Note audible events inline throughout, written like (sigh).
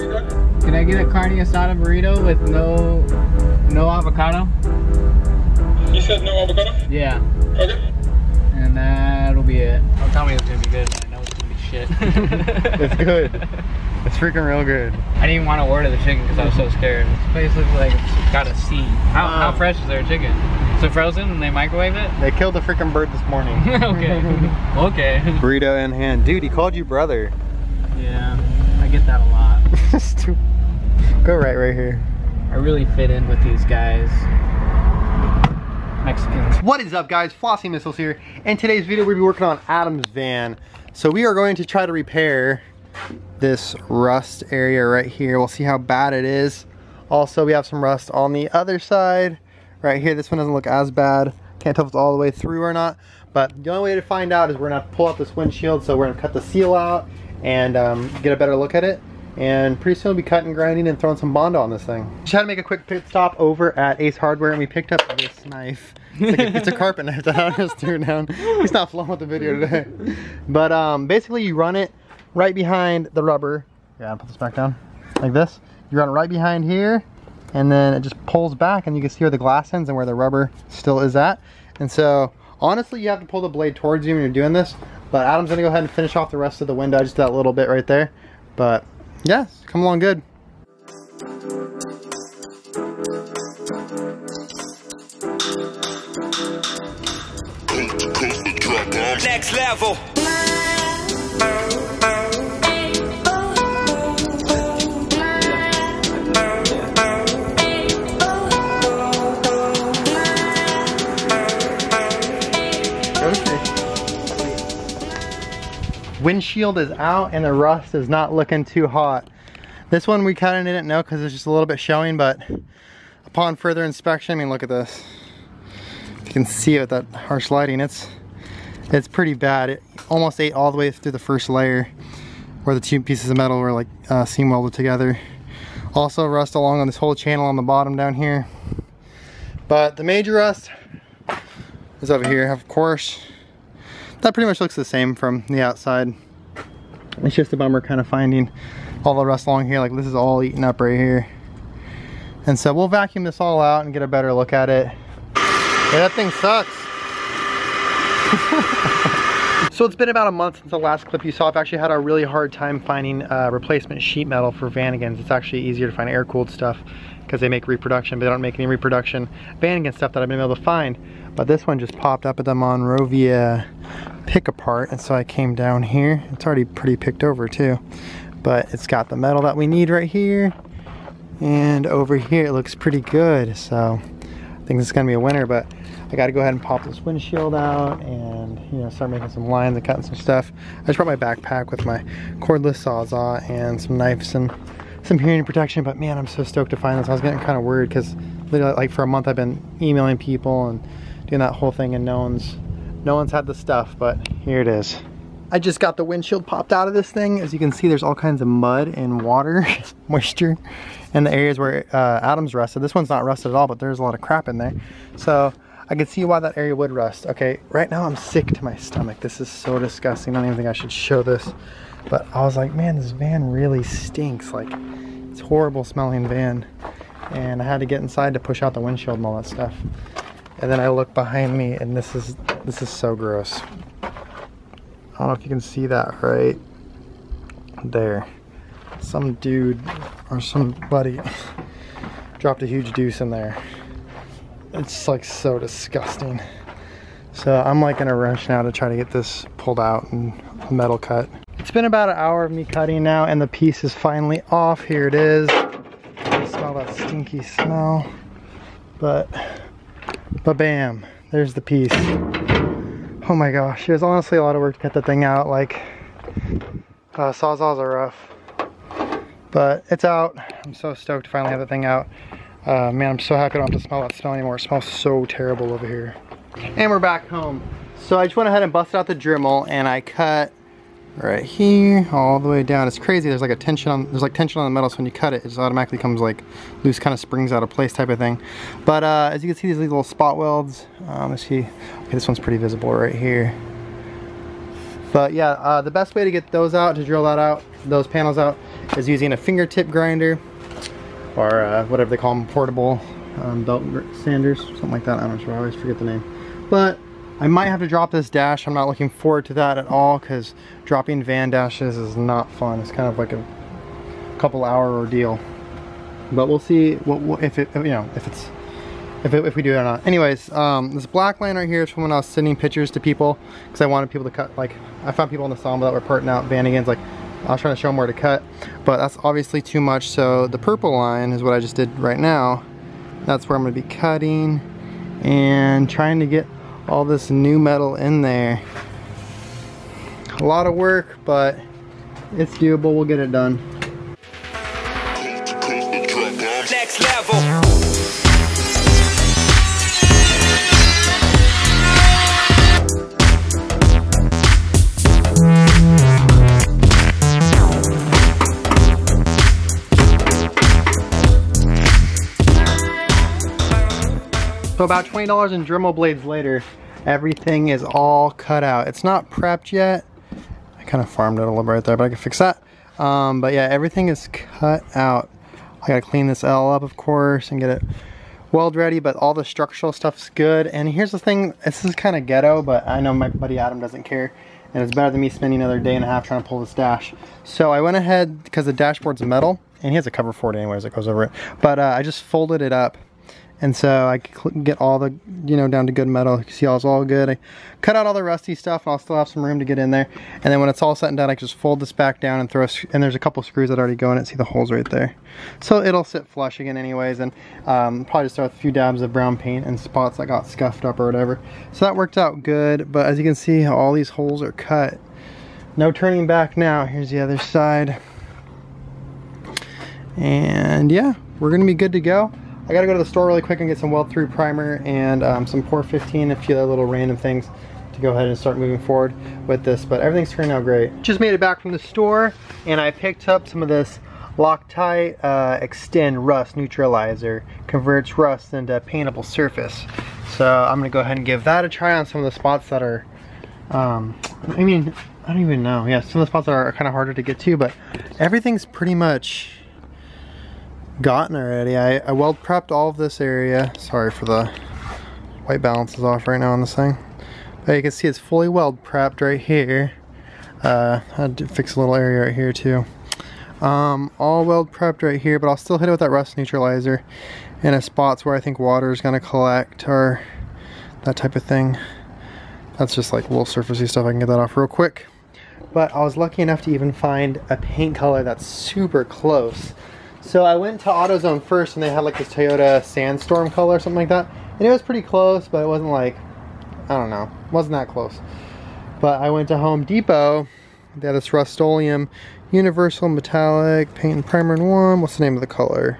Can I get a carne asada burrito with no no avocado? You said no avocado? Yeah. Okay. And that'll be it. Don't tell me it's gonna be good. I know it's gonna be shit. (laughs) It's good. It's freaking real good. I didn't even want to order the chicken because I was so scared. This place looks like it's got a seed. How, how Um, fresh is their chicken? Is it frozen and they microwave it? They killed the freaking bird this morning. (laughs) okay. (laughs) okay. Burrito in hand. Dude, he called you brother. Yeah, I get that a lot. (laughs) Go right, right here. I really fit in with these guys. Mexicans. What is up guys, Flossy Missiles here. In today's video we'll be working on Adam's van. So we are going to try to repair this rust area right here. We'll see how bad it is. Also we have some rust on the other side. Right here, this one doesn't look as bad. Can't tell if it's all the way through or not. But the only way to find out is we're gonna pull out this windshield. So we're gonna cut the seal out and um, get a better look at it. And pretty soon we'll be cutting, grinding, and throwing some Bondo on this thing. Just had to make a quick pit stop over at Ace Hardware and we picked up this knife. It's, like a, it's a carpet knife that I just threw down. He's not flowing with the video today. But um, basically you run it right behind the rubber. Yeah, I'll put this back down. Like this. You run it right behind here and then it just pulls back and you can see where the glass ends and where the rubber still is at. And so honestly you have to pull the blade towards you when you're doing this. But Adam's gonna go ahead and finish off the rest of the window, just that little bit right there. But yeah, come along good. Next level. Windshield is out and the rust is not looking too hot. This one we kind of didn't know because it's just a little bit showing, but upon further inspection, I mean, look at this. You can see it with that harsh lighting. It's it's pretty bad. It almost ate all the way through the first layer where the two pieces of metal were like uh, seam welded together. Also rust along on this whole channel on the bottom down here. But the major rust is over here, of course. That pretty much looks the same from the outside. It's just a bummer kind of finding all the rust along here. Like this is all eaten up right here. And so we'll vacuum this all out and get a better look at it. Yeah, that thing sucks. (laughs) so it's been about a month since the last clip you saw. I've actually had a really hard time finding uh, replacement sheet metal for Vanagons. It's actually easier to find air-cooled stuff because they make reproduction, but they don't make any reproduction Vanagon stuff that I've been able to find. But this one just popped up at the Monrovia pick apart, and so I came down here. It's already pretty picked over too, but it's got the metal that we need right here. And over here it looks pretty good, so I think this is gonna be a winner, but I gotta go ahead and pop this windshield out and you know start making some lines and cutting some stuff. I just brought my backpack with my cordless sawzall and some knives and some hearing protection, but man, I'm so stoked to find this. I was getting kind of worried because literally like for a month I've been emailing people and doing that whole thing and no one's no one's had the stuff, but here it is. I just got the windshield popped out of this thing. As you can see, there's all kinds of mud and water, (laughs) moisture, in the areas where uh, Adam's rusted. This one's not rusted at all, but there's a lot of crap in there. So I can see why that area would rust. Okay, right now I'm sick to my stomach. This is so disgusting. I don't even think I should show this. But I was like, man, this van really stinks. Like, it's horrible smelling van. And I had to get inside to push out the windshield and all that stuff. And then I look behind me and this is this is so gross. I don't know if you can see that right there. Some dude or somebody (laughs) dropped a huge deuce in there. It's like so disgusting. So I'm like in a rush now to try to get this pulled out and a metal cut. It's been about an hour of me cutting now and the piece is finally off. Here it is. I smell that stinky smell. But, but bam, there's the piece. Oh my gosh, it was honestly a lot of work to cut the thing out. Like, uh, sawzalls are rough. But it's out. I'm so stoked to finally have the thing out. Uh, man, I'm so happy I don't have to smell that smell anymore. It smells so terrible over here. And we're back home. So I just went ahead and busted out the Dremel and I cut right here all the way down. It's crazy. There's like a tension on, there's like tension on the metal. So when you cut it, it just automatically comes like loose kind of springs out of place type of thing. But uh, as you can see, these little spot welds. Um, let's see. Okay, this one's pretty visible right here. But yeah, uh, the best way to get those out, to drill that out, those panels out, is using a fingertip grinder or uh, whatever they call them, portable um, belt sanders, something like that. I'm not sure, I always forget the name. But I might have to drop this dash. I'm not looking forward to that at all because dropping van dashes is not fun. It's kind of like a couple hour ordeal. But we'll see what, what if it, you know, if it's if, it, if we do it or not. Anyways, um, this black line right here is from when I was sending pictures to people because I wanted people to cut, like, I found people in the Samba that were parting out Vanagons, like, I was trying to show them where to cut, but that's obviously too much, so the purple line is what I just did right now. That's where I'm gonna be cutting and trying to get all this new metal in there. A lot of work, but it's doable, we'll get it done. So about $20 in Dremel blades later, everything is all cut out. It's not prepped yet. I kind of farmed it a little bit right there, but I can fix that. Um, but yeah, everything is cut out. I gotta clean this L up, of course, and get it weld ready, but all the structural stuff's good. And here's the thing, this is kind of ghetto, but I know my buddy Adam doesn't care. And it's better than me spending another day and a half trying to pull this dash. So I went ahead, because the dashboard's metal, and he has a cover for it anyways that goes over it. But uh, I just folded it up and so I can get all the, you know, down to good metal. You can see it's all good. I cut out all the rusty stuff and I'll still have some room to get in there. And then when it's all set and done, I can just fold this back down and throw, and there's a couple screws that already go in it. See the holes right there. So it'll sit flush again anyways. And um, probably just a few dabs of brown paint and spots that got scuffed up or whatever. So that worked out good. But as you can see, all these holes are cut. No turning back now. Here's the other side. And yeah, we're gonna be good to go. I gotta go to the store really quick and get some weld through primer and um, some POR 15, a few other little random things to go ahead and start moving forward with this, but everything's turning out great. Just made it back from the store and I picked up some of this Loctite uh, Extend Rust Neutralizer. Converts rust into a paintable surface. So I'm gonna go ahead and give that a try on some of the spots that are, um, I mean, I don't even know. Yeah, some of the spots are kind of harder to get to, but everything's pretty much gotten already. I, I weld prepped all of this area. Sorry for the white balance is off right now on this thing. But you can see it's fully weld prepped right here. Uh, I had to fix a little area right here too. Um, all weld prepped right here, but I'll still hit it with that rust neutralizer in a spots where I think water is going to collect or that type of thing. That's just like little surfacey stuff. I can get that off real quick. But I was lucky enough to even find a paint color that's super close so I went to AutoZone first and they had like this Toyota Sandstorm color or something like that. And it was pretty close, but it wasn't like, I don't know, wasn't that close. But I went to Home Depot. They had this Rust-Oleum Universal Metallic Paint and Primer in one. What's the name of the color?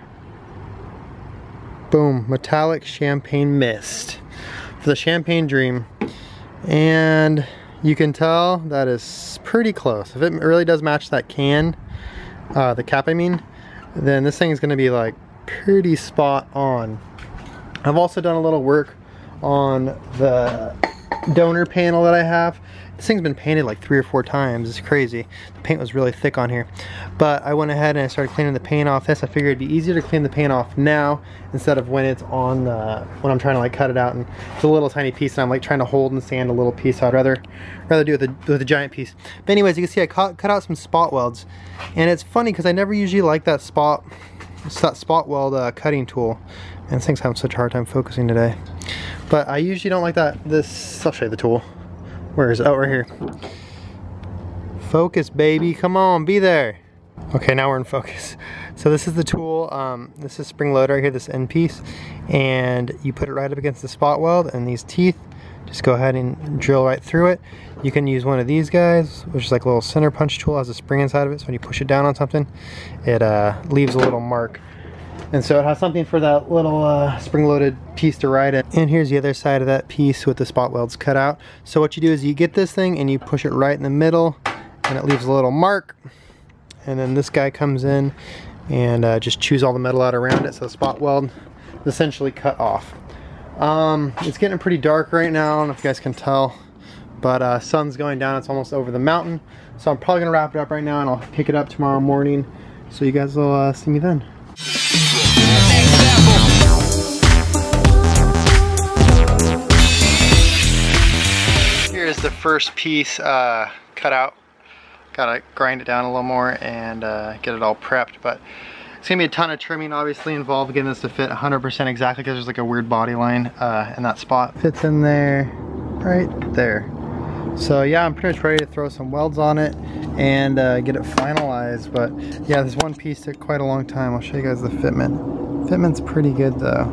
Boom, Metallic Champagne Mist. For the Champagne Dream. And you can tell that is pretty close. If it really does match that can, uh, the cap I mean, then this thing is going to be like pretty spot on. I've also done a little work on the donor panel that I have. This thing's been painted like three or four times. It's crazy. The paint was really thick on here. But I went ahead and I started cleaning the paint off this. I figured it'd be easier to clean the paint off now instead of when it's on the, when I'm trying to like cut it out and it's a little tiny piece and I'm like trying to hold and sand a little piece. So I'd rather rather do it with a, with a giant piece. But anyways, you can see I cut, cut out some spot welds. And it's funny because I never usually like that spot, it's that spot weld uh, cutting tool. And this thing's having such a hard time focusing today. But I usually don't like that, this, I'll show you the tool. Where is it? Oh, right here. Focus, baby. Come on, be there. Okay, now we're in focus. So this is the tool. Um, this is spring load right here, this end piece. And you put it right up against the spot weld and these teeth, just go ahead and drill right through it. You can use one of these guys, which is like a little center punch tool, has a spring inside of it. So when you push it down on something, it uh, leaves a little mark. And so it has something for that little uh, spring-loaded piece to ride it. And here's the other side of that piece with the spot welds cut out. So what you do is you get this thing and you push it right in the middle and it leaves a little mark. And then this guy comes in and uh, just chews all the metal out around it so the spot weld is essentially cut off. Um, it's getting pretty dark right now, I don't know if you guys can tell, but uh, sun's going down, it's almost over the mountain. So I'm probably gonna wrap it up right now and I'll pick it up tomorrow morning So you guys will uh, see me then. Here's the first piece uh, cut out. Gotta grind it down a little more and uh, get it all prepped. But it's gonna be a ton of trimming obviously involved getting this to fit 100% exactly because there's like a weird body line uh, in that spot. Fits in there, right there. So yeah, I'm pretty much ready to throw some welds on it and uh, get it finalized. But yeah, this one piece took quite a long time. I'll show you guys the fitment. Fitment's pretty good though.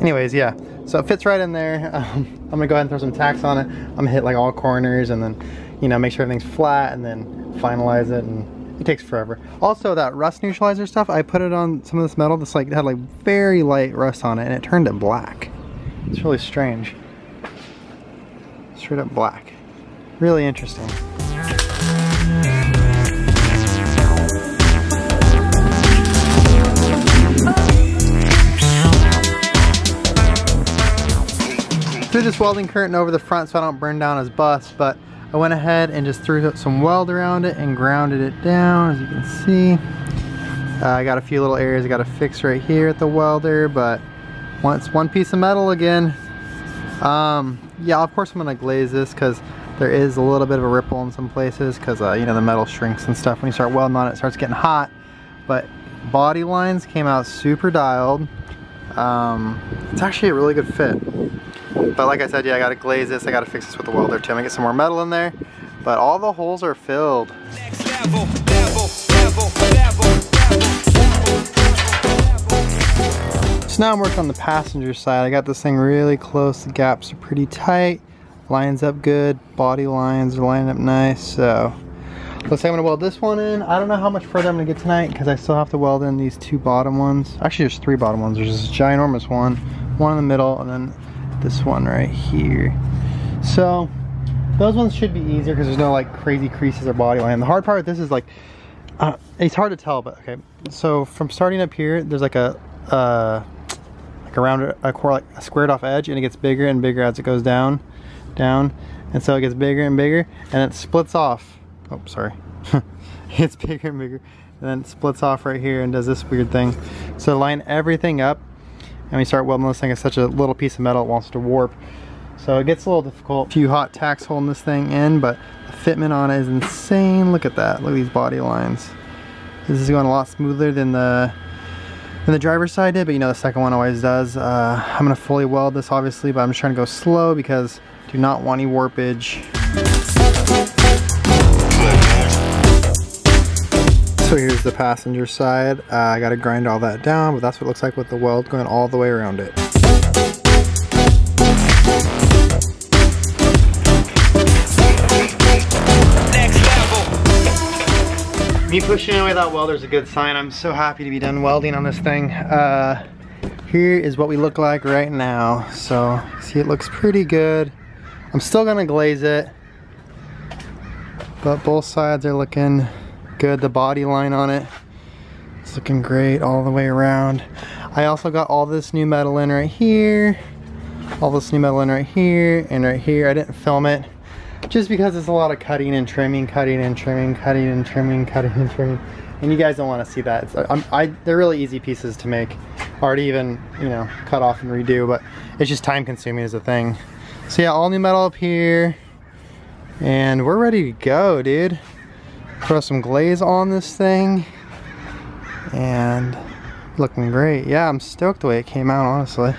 Anyways, yeah, so it fits right in there. (laughs) Um, I'm gonna go ahead and throw some tacks on it. I'm gonna hit like all corners and then, you know, make sure everything's flat and then finalize it and it takes forever. Also that rust neutralizer stuff, I put it on some of this metal that's like, had like very light rust on it and it turned it black. It's really strange. Straight up black. Really interesting. Threw this welding curtain over the front so I don't burn down his bus, but I went ahead and just threw some weld around it and grounded it down, as you can see. Uh, I got a few little areas I got to fix right here at the welder, but once one piece of metal again. Um, yeah, of course I'm gonna glaze this because there is a little bit of a ripple in some places because uh, you know the metal shrinks and stuff when you start welding on it, it starts getting hot. But body lines came out super dialed. Um, it's actually a really good fit. But like I said, yeah, I gotta glaze this. I gotta fix this with the welder too. I'm gonna get some more metal in there. But all the holes are filled. So now I'm working on the passenger side. I got this thing really close. The gaps are pretty tight. Lines up good. Body lines are lining up nice. So Let's like I'm gonna weld this one in. I don't know how much further I'm gonna get tonight because I still have to weld in these two bottom ones. Actually, there's three bottom ones. There's this ginormous one, one in the middle, and then this one right here. So those ones should be easier because there's no like crazy creases or body line. The hard part this is like, uh, it's hard to tell, but okay. So from starting up here, there's like a, uh, like around a, core, like a squared off edge and it gets bigger and bigger as it goes down, down. And so it gets bigger and bigger and it splits off. Oh, sorry. (laughs) it's bigger and bigger and then it splits off right here and does this weird thing. So line everything up and we start welding this thing as such a little piece of metal it wants to warp. So it gets a little difficult. A few hot tacks holding this thing in, but the fitment on it is insane. Look at that, look at these body lines. This is going a lot smoother than the than the driver's side did, but you know the second one always does. Uh, I'm gonna fully weld this obviously, but I'm just trying to go slow because I do not want any warpage. The passenger side. Uh, I gotta grind all that down, but that's what it looks like with the weld going all the way around it. Me pushing away that welder is a good sign. I'm so happy to be done welding on this thing. Uh, here is what we look like right now. So, see it looks pretty good. I'm still gonna glaze it, but both sides are looking good. The body line on it, it's looking great all the way around. I also got all this new metal in right here, all this new metal in right here, and right here. I didn't film it just because it's a lot of cutting and trimming, cutting and trimming, cutting and trimming, cutting and trimming. And you guys don't want to see that. Uh, I'm, I, they're really easy pieces to make, or to even, you know, cut off and redo, but it's just time consuming as a thing. So yeah, all new metal up here. And we're ready to go, dude. Throw some glaze on this thing. And looking great. Yeah, I'm stoked the way it came out, honestly.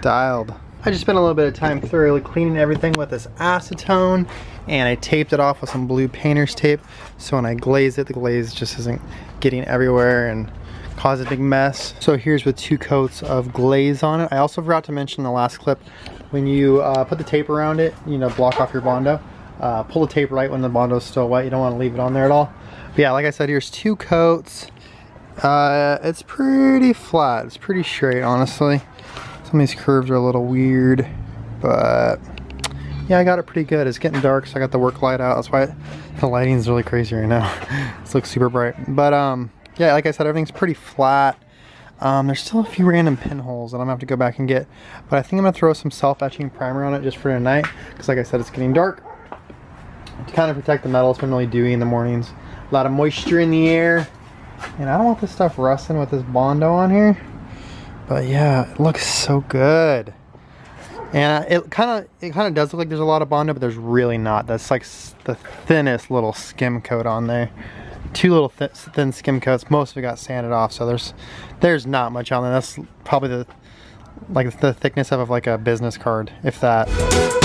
Dialed. I just spent a little bit of time thoroughly cleaning everything with this acetone and I taped it off with some blue painter's tape so when I glaze it the glaze just isn't getting everywhere and cause a big mess. So here's with two coats of glaze on it. I also forgot to mention in the last clip when you uh, put the tape around it, you know, block off your Bondo, uh, pull the tape right when the Bondo is still wet. You don't want to leave it on there at all. But yeah, like I said, here's two coats. Uh, it's pretty flat. It's pretty straight, honestly. Some of these curves are a little weird, but yeah, I got it pretty good. It's getting dark, so I got the work light out. That's why it, the lighting is really crazy right now. (laughs) it looks super bright. But um, yeah, like I said, everything's pretty flat. Um, there's still a few random pinholes that I'm gonna have to go back and get, but I think I'm gonna throw some self-etching primer on it just for tonight, because like I said, it's getting dark. To kind of protect the metal, it's been really dewy in the mornings. A lot of moisture in the air. And I don't want this stuff rusting with this Bondo on here. But yeah, it looks so good. And it kind of it kind of does look like there's a lot of Bondo, but there's really not. That's like the thinnest little skim coat on there. Two little th thin skim coats. Most of it got sanded off, so there's there's not much on there. That's probably the like the thickness of like a business card, if that.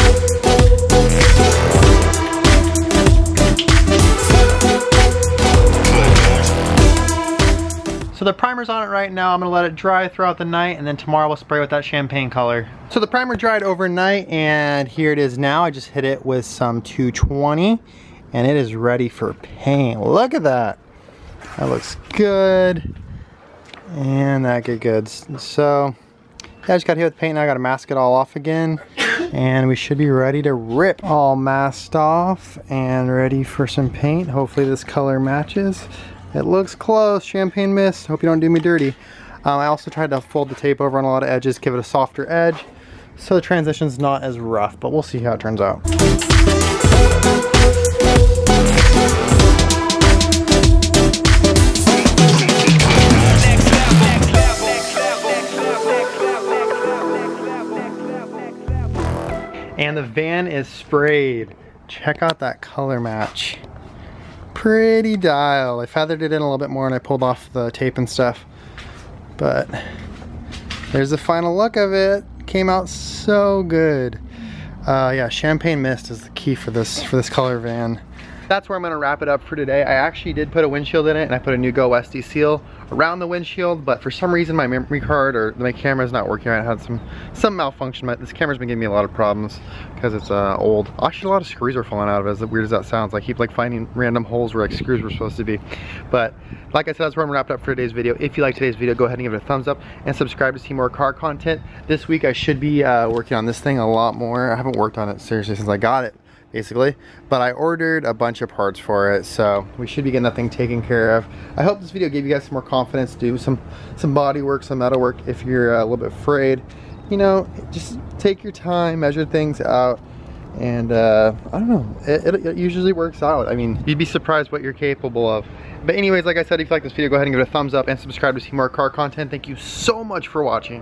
So the primer's on it right now. I'm gonna let it dry throughout the night and then tomorrow we'll spray with that champagne color. So the primer dried overnight and here it is now. I just hit it with some 220 and it is ready for paint. Look at that. That looks good. And that get good. So yeah, I just got hit with paint and I gotta mask it all off again. And we should be ready to rip. All masked off and ready for some paint. Hopefully this color matches. It looks close, champagne mist. Hope you don't do me dirty. Um, I also tried to fold the tape over on a lot of edges, give it a softer edge. So the transition's not as rough, but we'll see how it turns out. And the van is sprayed. Check out that color match pretty dial. I feathered it in a little bit more and I pulled off the tape and stuff. But there's the final look of it. Came out so good. Uh, yeah, champagne mist is the key for this for this color van that's where I'm gonna wrap it up for today. I actually did put a windshield in it and I put a new GoWesty seal around the windshield, but for some reason my memory card or my camera's not working right. I had some some malfunction. This camera's been giving me a lot of problems because it's uh, old. Actually, a lot of screws are falling out of it, as weird as that sounds. I keep like finding random holes where like screws were supposed to be. But like I said, that's where I'm gonna wrap it up for today's video. If you like today's video, go ahead and give it a thumbs up and subscribe to see more car content. This week I should be uh, working on this thing a lot more. I haven't worked on it seriously since I got it basically. But I ordered a bunch of parts for it, so we should be getting that thing taken care of. I hope this video gave you guys some more confidence to do some, some body work, some metal work if you're a little bit afraid. You know, just take your time, measure things out, and uh, I don't know, it, it, it usually works out. I mean, you'd be surprised what you're capable of. But anyways, like I said, if you like this video, go ahead and give it a thumbs up and subscribe to see more car content. Thank you so much for watching.